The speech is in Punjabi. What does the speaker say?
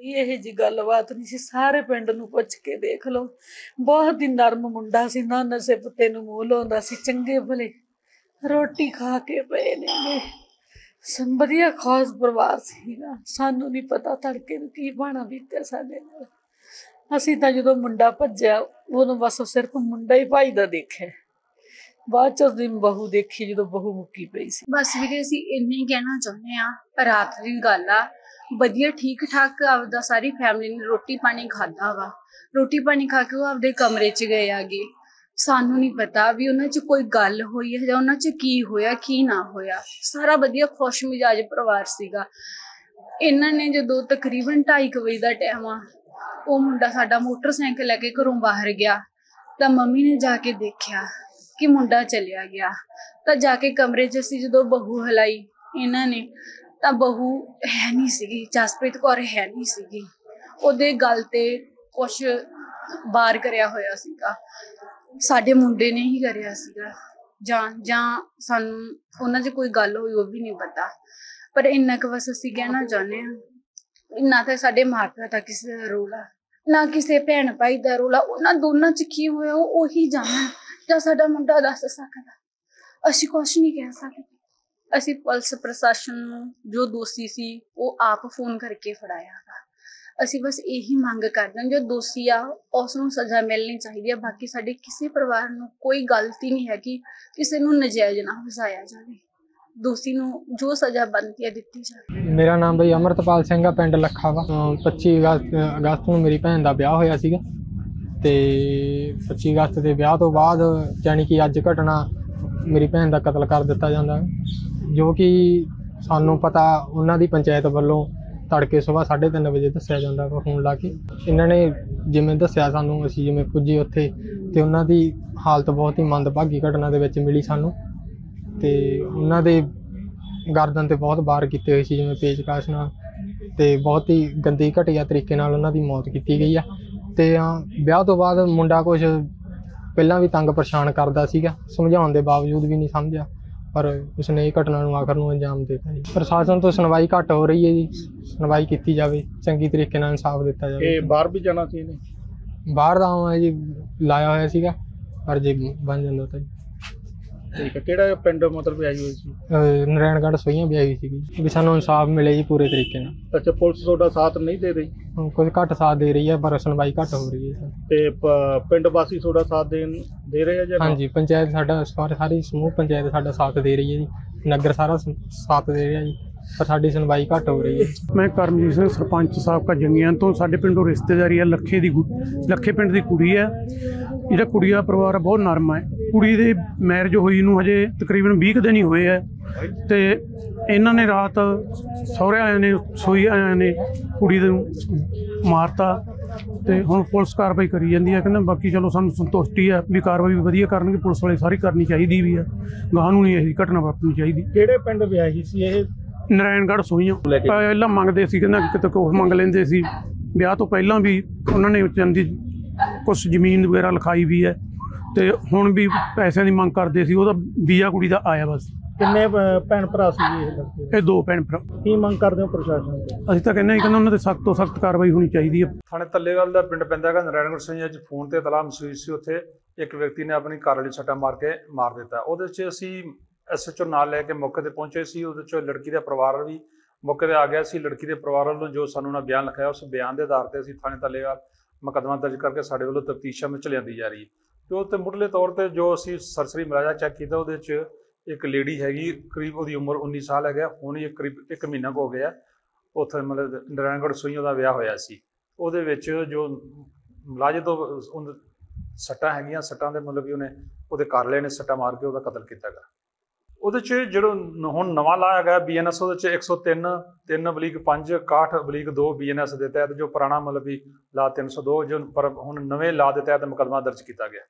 ਕੋਈ ਇਹ ਜੀ ਗੱਲਬਾਤ ਨਹੀਂ ਸੀ। ਸਾਰੇ ਪਿੰਡ ਨੂੰ ਪੁੱਛ ਕੇ ਦੇਖ ਲਓ। ਬਹੁਤ ਹੀ ਨਰਮ ਮੁੰਡਾ ਸੀ। ਨਾ ਨਸ਼ੇ ਪੱਤੇ ਨੂੰ ਮੂੰਹ ਲਾਉਂਦਾ ਸੀ। ਚੰਗੇ ਭਲੇ ਰੋਟੀ ਖਾ ਕੇ ਪਏ ਨੇ ਸੰ, ਵਧੀਆ ਖਾਸ ਪਰਿਵਾਰ ਸੀਗਾ। ਸਾਨੂੰ ਨਹੀਂ ਪਤਾ ਤੜਕੇ ਨੂੰ ਕੀ ਬਾਣਾ ਬੀਤਿਆ ਸਾਡੇ ਨਾਲ। ਅਸੀਂ ਤਾਂ ਜਦੋਂ ਮੁੰਡਾ ਭੱਜਿਆ, ਉਦੋਂ ਬਸ ਸਿਰਫ ਮੁੰਡਾ ਹੀ ਭਾਈ ਦਾ ਦੇਖਿਆ। ਬਾਅਦ ਚ ਉਸ ਦਿਨ ਬਹੂ ਦੇਖੀ ਜਦੋਂ ਬਹੂ ਮੁੱਕੀ ਪਈ ਸੀ। ਬਸ ਵੀਰੇ, ਅਸੀਂ ਇੰਨੇ ਹੀ ਕਹਿਣਾ ਚਾਹੁੰਦੇ ਆ ਰਾਤ ਦੀ ਗੱਲ ਆ। ਵਧੀਆ ਠੀਕ ਠਾਕ ਆਪਦਾ ਸਾਰੀ ਫੈਮਿਲੀ ਨੇ ਰੋਟੀ ਪਾਣੀ ਖਾਦਾ ਵਾ। ਰੋਟੀ ਪਾਣੀ ਖਾ ਕੇ ਉਹ ਆਪਦੇ ਕਮਰੇ 'ਚ ਗਏ ਆਗੇ ਸਾਨੂੰ ਨਹੀਂ ਪਤਾ ਵੀ ਉਹਨਾਂ 'ਚ ਕੋਈ ਗੱਲ ਹੋਈ ਹੈ ਜਾਂ ਉਹਨਾਂ 'ਚ ਕੀ ਹੋਇਆ, ਕੀ ਨਾ ਹੋਇਆ। ਸਾਰਾ ਵਧੀਆ ਖੁਸ਼ ਮਿਜਾਜ ਪਰਿਵਾਰ ਸੀਗਾ। ਇਹਨਾਂ ਨੇ ਜਦੋਂ ਤਕਰੀਬਨ 2:30 ਵਜੇ ਦਾ ਟਾਈਮ ਆ, ਉਹ ਮੁੰਡਾ ਸਾਡਾ ਮੋਟਰਸਾਈਕਲ ਲੈ ਕੇ ਘਰੋਂ ਬਾਹਰ ਗਿਆ। ਤਾਂ ਮੰਮੀ ਨੇ ਜਾ ਕੇ ਦੇਖਿਆ ਕਿ ਮੁੰਡਾ ਚਲਿਆ ਗਿਆ। ਤਾਂ ਜਾ ਕੇ ਕਮਰੇ 'ਚ ਅਸੀਂ ਜਦੋਂ ਬਹੂ ਹਲਾਈ ਇਹਨਾਂ ਨੇ, ਤਾਂ ਬਹੂ ਹੈ ਨਹੀਂ ਸੀਗੀ, ਜਸਪ੍ਰੀਤ ਕੌਰ ਹੈ ਨਹੀਂ ਸੀਗੀ। ਉਹਦੇ ਗਲ ਤੇ ਕੁਛ ਬਾਰ ਕਰਿਆ ਹੋਇਆ ਸੀਗਾ। ਸਾਡੇ ਮੁੰਡੇ ਨੇ ਹੀ ਕਰਿਆ ਸੀਗਾ। ਜਾਂ ਜਾਂ ਸਾਨੂੰ ਉਹਨਾਂ 'ਚ ਕੋਈ ਗੱਲ ਹੋਈ ਉਹ ਵੀ ਨਹੀਂ ਪਤਾ। ਪਰ ਇੰਨਾ ਕੁ ਬਸ ਅਸੀਂ ਕਹਿਣਾ ਚਾਹੁੰਦੇ ਹਾਂ ਨਾ ਤਾਂ ਸਾਡੇ ਮਾਪਿਆਂ ਦਾ ਕਿਸੇ ਦਾ ਰੋਲ ਆ ਨਾ ਕਿਸੇ ਭੈਣ ਭਾਈ ਦਾ ਰੋਲ ਆ ਉਹਨਾਂ ਦੋਨਾਂ 'ਚ ਕੀ ਹੋਇਆ ਉਹ ਉਹੀ ਜਾਣਨ। ਜਾਂ ਸਾਡਾ ਮੁੰਡਾ ਦੱਸ ਸਕਦਾ। ਅਸੀਂ ਕੁਛ ਨਹੀਂ ਕਹਿ ਸਕਦੇ। ਅਸੀਂ ਪੁਲਿਸ ਪ੍ਰਸ਼ਾਸਨ ਨੂੰ ਜੋ ਦੋਸ਼ੀ ਸੀ, ਉਹ ਆਪ ਫੋਨ ਕਰਕੇ ਫੜਾਇਆ ਅਸੀਂ ਬਸ ਇਹੀ ਮੰਗ ਕਰਦੇ ਹਾਂ, ਜੋ ਦੋਸ਼ੀ ਆ, ਉਸ ਨੂੰ ਸਜ਼ਾ ਮਿਲਣੀ ਚਾਹੀਦੀ ਹੈ ਬਾਕੀ ਸਾਡੇ ਕਿਸੇ ਪਰਿਵਾਰ ਨੂੰ ਕੋਈ ਗਲਤੀ ਨਹੀਂ ਹੈ ਕਿ ਕਿਸੇ ਨੂੰ ਨਜਾਇਜ਼ ਨਾ ਫਸਾਇਆ ਜਾਵੇ। ਦੋਸ਼ੀ ਨੂੰ ਜੋ ਸਜ਼ਾ ਬਣਦੀ ਹੈ ਦਿੱਤੀ ਜਾਵੇ। ਮੇਰਾ ਨਾਮ ਬਈ ਅਮਰਤਪਾਲ ਸਿੰਘ ਆ, ਪਿੰਡ ਲੱਖਾ ਵਾ 25 ਅਗਸਤ ਅਗਸਤ ਨੂੰ ਮੇਰੀ ਭੈਣ ਦਾ ਵਿਆਹ ਹੋਇਆ ਸੀਗਾ। ਤੇ 25 ਅਗਸਤ ਦੇ ਵਿਆਹ ਤੋਂ ਬਾਅਦ ਜਾਣੀ ਕਿ ਅੱਜ ਘਟਨਾ ਮੇਰੀ ਭੈਣ ਦਾ ਕਤਲ ਕਰ ਦਿੱਤਾ ਜਾਂਦਾ ਜੋ ਕਿ ਸਾਨੂੰ ਪਤਾ ਉਹਨਾਂ ਦੀ ਪੰਚਾਇਤ ਵੱਲੋਂ ਤੜਕੇ ਸਵੇਰ 3:30 ਵਜੇ ਦੱਸਿਆ ਜਾਂਦਾ ਵਾ ਫੋਨ ਲਾ ਕੇ। ਇਹਨਾਂ ਨੇ ਜਿਵੇਂ ਦੱਸਿਆ ਸਾਨੂੰ, ਅਸੀਂ ਜਿਵੇਂ ਪੁੱਜੇ ਉੱਥੇ ਤੇ ਉਹਨਾਂ ਦੀ ਹਾਲਤ ਬਹੁਤ ਹੀ ਮੰਦਭਾਗੀ ਘਟਨਾ ਦੇ ਵਿੱਚ ਮਿਲੀ ਸਾਨੂੰ ਤੇ ਉਹਨਾਂ ਦੇ ਗਰਦਨ ਤੇ ਬਹੁਤ ਵਾਰ ਕੀਤੇ ਹੋਏ ਸੀ, ਜਿਵੇਂ ਪੇਚਕਾਸ਼ ਨਾਲ ਤੇ ਬਹੁਤ ਹੀ ਗੰਦੀ ਘਟੀਆ ਤਰੀਕੇ ਨਾਲ ਉਹਨਾਂ ਦੀ ਮੌਤ ਕੀਤੀ ਗਈ ਆ। ਤੇ ਅਹ, ਵਿਆਹ ਤੋਂ ਬਾਅਦ ਮੁੰਡਾ ਕੁਝ ਪਹਿਲਾਂ ਵੀ ਤੰਗ ਪਰੇਸ਼ਾਨ ਕਰਦਾ ਸੀਗਾ ਸਮਝਾਉਣ ਦੇ ਬਾਵਜੂਦ ਵੀ ਨਹੀਂ ਸਮਝਿਆ ਪਰ ਉਸਨੇ ਇਹ ਘਟਨਾ ਨੂੰ ਆਖਰ ਨੂੰ ਅੰਜਾਮ ਦਿੱਤਾ ਜੀ। ਪ੍ਰਸ਼ਾਸਨ ਤੋਂ ਸੁਣਵਾਈ ਘੱਟ ਹੋ ਰਹੀ ਹੈ ਜੀ ਸੁਣਵਾਈ ਕੀਤੀ ਜਾਵੇ ਚੰਗੀ ਤਰੀਕੇ ਨਾਲ ਇਨਸਾਫ ਦਿੱਤਾ ਜਾਵੇ। ਇਹ ਬਾਹਰ ਵੀ ਜਾਣਾ ਸੀ ਇਹਨੇ? ਬਾਹਰ ਦਾ ਆਉਂ ਹੈ ਜੀ ਲਾਇਆ ਹੋਇਆ ਸੀਗਾ ਪਰ ਜੇ ਬਣ ਜਾਂਦਾ ਤਾਂ ਜੀ। ਠੀਕ ਹੈ ਕਿਹੜਾ ਪਿੰਡ ਮਤਲਬ ਆਈ ਹੋਈ ਸੀ? ਅਹ, ਨਾਰਾਇਣਗੜ੍ਹ ਸੋਈਆਂ ਵੀ ਆਈ ਸੀਗੀ। ਵੀ ਸਾਨੂੰ ਇਨਸਾਫ ਮਿਲੇ ਜੀ ਪੂਰੇ ਤਰੀਕੇ ਨਾਲ। ਅੱਛਾ ਪੁਲਿਸ ਤੁਹਾਡਾ ਸਾਥ ਨਹੀਂ ਦੇ ਰਹੀ? ਹੁਣ ਕੁਝ ਘੱਟ ਸਾਥ ਦੇ ਰਹੀ ਹੈ ਪਰ ਸੁਣਵਾਈ ਘੱਟ ਹੋ ਰਹੀ ਹੈ ਤੇ ਪ- ਪਿੰਡ ਵਾਸੀ ਤੁਹਾਡਾ ਸਾਥ ਦੇਣ ਦੇ ਰਹੇ ਆ ਜਾਂ ਨਾ? ਹਾਂਜੀ ਪੰਚਾਇਤ ਸਾਡਾ ਸਾਰੇ ਸਾਰੀ ਸਮੂਹ ਪੰਚਾਇਤ ਸਾਡਾ ਸਾਥ ਦੇ ਰਹੀ ਹੈ ਜੀ। ਨਗਰ ਸਾਰਾ ਸ- ਸਾਥ ਦੇ ਰਿਹਾ ਜੀ। ਪਰ ਸਾਡੀ ਸੁਣਵਾਈ ਘੱਟ ਹੋ ਰਹੀ ਹੈ। ਮੈਂ ਕਰਮਜੀਤ ਸਿੰਘ ਸਰਪੰਚ ਸਾਬਕਾ ਜੰਗੀਆਂ ਤੋਂ ਸਾਡੇ ਪਿੰਡੋਂ ਰਿਸ਼ਤੇਦਾਰੀ ਹੈ ਲੱਖੇ ਦੀ ਗੁ- ਲੱਖੇ ਪਿੰਡ ਦੀ ਕੁੜੀ ਹੈ। ਜਿਹੜਾ ਕੁੜੀ ਦਾ ਪਰਿਵਾਰ ਬਹੁਤ ਨਰਮ ਹੈ। ਕੁੜੀ ਦੇ ਮੈਰਿਜ ਹੋਈ ਨੂੰ ਹਜੇ ਤਕਰੀਬਨ 20 ਕੁ ਦਿਨ ਹੀ ਹੋਏ ਹੈ। ਤੇ ਇਹਨਾਂ ਨੇ ਰਾਤ ਸਹੁਰੇ ਆਇਆਂ ਨੇ ਸੋਈ ਆਇਆਂ ਨੇ ਕੁੜੀ ਨੂੰ ਮਾਰਤਾ ਤੇ ਹੁਣ ਪੁਲਿਸ ਕਾਰਵਾਈ ਕਰੀ ਜਾਂਦੀ ਹੈ। ਕਹਿੰਦਾ ਬਾਕੀ ਚਲੋ ਸਾਨੂੰ ਸੰਤੁਸ਼ਟੀ ਹੈ ਵੀ ਕਾਰਵਾਈ ਵੀ ਵਧੀਆ ਕਰਨਗੇ ਪੁਲਿਸ ਵਾਲੇ ਸਾਰੀ ਕਰਨੀ ਚਾਹੀਦੀ ਵੀ ਹੈ। ਗਾਹਾਂ ਨੂੰ ਨਹੀਂ ਇਹੀ ਘਟਨਾ ਵਾਪਰਨੀ ਚਾਹੀਦੀ। ਕਿਹੜੇ ਪਿੰਡ ਵਿਆਹੀ ਸੀ ਇਹ? ਨਾਰਾਇਣਗੜ੍ਹ ਸੋਈਆਂ। ਪਹਿਲਾਂ ਮੰਗਦੇ ਸੀ ਕਹਿੰਦਾ ਕਿਤੇ ਕੋਹ ਮੰਗ ਲੈਂਦੇ ਸੀ। ਵਿਆਹ ਤੋਂ ਪਹਿਲਾਂ ਵੀ ਉਹਨਾਂ ਨੇ ਚੰਦੀ ਕੁਝ ਜ਼ਮੀਨ ਵਗੈਰਾ ਲਿਖਾਈ ਵੀ ਹੈ। ਤੇ ਹੁਣ ਵੀ ਪੈਸਿਆਂ ਦੀ ਮੰਗ ਕਰਦੇ ਸੀ ਉਹਦਾ ਵੀਜ਼ਾ ਕੁੜੀ ਦਾ ਆਇਆ ਬਸ। ਕਿੰਨੇ ਭੈਣ ਭਰਾ ਸੀ ਇਹ ਲੜਕੇ? ਇਹ ਦੋ ਭੈਣ ਭਰਾ। ਕੀ ਮੰਗ ਕਰਦੇ ਹੋ ਪ੍ਰਸ਼ਾਸਨ ਤੋਂ? ਅਸੀਂ ਤਾਂ ਕਹਿੰਦੇ ਹਾਂ ਕਿ ਉਹਨਾਂ ਤੇ ਸਖਤ ਤੋਂ ਸਖਤ ਕਾਰਵਾਈ ਹੋਣੀ ਚਾਹੀਦੀ ਹੈ। ਥਾਣੇ ਤੱਲੇਵਾਲ ਦਾ ਪਿੰਡ ਪੈਂਦਾ ਹੈਗਾ ਨਾਰਾਇਣਗੜ੍ਹ ਸਿੰਘ ਅੱਜ ਫੋਨ ਤੇ ਤਲਾਹ ਮਸੂਈ ਸੀ। ਉੱਥੇ ਇੱਕ ਵਿਅਕਤੀ ਨੇ ਆਪਣੀ ਕਾਰ ਵਾਲੀ ਸੱਟਾ ਮਾਰ ਕੇ ਮਾਰ ਦਿੱਤਾ। ਉਹਦੇ 'ਚ ਅਸੀਂ ਐਸਐਚਓ ਨਾਲ ਲੈ ਕੇ ਮੌਕੇ ਤੇ ਪਹੁੰਚੇ ਸੀ, ਉਹਦੇ 'ਚੋਂ ਲੜਕੀ ਦਾ ਪਰਿਵਾਰ ਵੀ ਮੌਕੇ ਤੇ ਆ ਗਿਆ ਸੀ। ਲੜਕੀ ਦੇ ਪਰਿਵਾਰ ਵੱਲੋਂ ਜੋ ਸਾਨੂੰ ਉਹਨਾਂ ਬਿਆਨ ਲਿਖਾਇਆ ਉਸ ਬਿਆਨ ਦੇ ਆਧਾਰ ਤੇ ਅਸੀਂ ਥਾਣੇ ਤੱਲੇਵਾਲ ਮੁਕੱਦਮਾ ਦਰਜ ਕਰਕੇ ਸਾਡੇ ਵੱਲੋਂ ਤਫਤੀਸ਼ਾਂ ਵਿੱਚ ਲਿਆਂਦੀ ਜਾ ਰਹੀ ਹੈ। ਤੇ ਉਹ ਤੇ ਮੁੱਢਲੇ ਤੌਰ ਤੇ ਜੋ ਅਸੀਂ ਸਰਸਰੀ ਮਰਾਜਾ ਚੈੱਕ ਕੀਤਾ, ਉਹਦੇ 'ਚ ਇੱਕ ਲੇਡੀ ਹੈਗੀ, ਕਰੀਬ ਉਹਦੀ ਉਮਰ 19 ਸਾਲ ਹੈਗਾ, ਹੁਣ ਇਹ ਕਰੀਬ 1 ਮਹੀਨਾ ਕੁ ਹੋ ਗਿਆ। ਉੱਥੇ ਮਤਲਬ ਨਾਰਾਇਣਗੜ੍ਹ ਸੂਈਆਂ ਦਾ ਵਿਆਹ ਹੋਇਆ ਸੀ। ਉਹਦੇ ਵਿੱਚ ਜੋ ਮੁਲਾਜ਼ਮ ਤੋਂ ਸੱਟਾਂ ਹੈਗੀਆਂ, ਸੱਟਾਂ ਦੇ ਮਤਲਬ ਕਿ ਉਹਨੇ ਉਹਦੇ ਘਰਲੇ ਨੇ ਸੱਟਾਂ ਮਾਰ ਕੇ ਉਹਦਾ ਕਤਲ ਕੀਤਾ ਗਾ ਉਹਦੇ ਚ ਜਿਹੜਾ ਹੁਣ ਨਵਾਂ ਲਾਇਆ ਗਿਆ ਬੀਐਨਐਸ ਉਹਦੇ ਚ 103 3 ਬਲੀਕ 5 61 ਬਲੀਕ 2 ਬੀਐਨਐਸ ਦੇ ਤਹਿਤ ਜੋ ਪੁਰਾਣਾ ਮਤਲਬ ਵੀ ਲਾ 302 ਜੋ ਪਰ ਹੁਣ ਨਵੇਂ ਲਾ ਦੇ ਤਹਿਤ ਮੁਕੱਦਮਾ ਦਰਜ ਕੀਤਾ ਗਿਆ।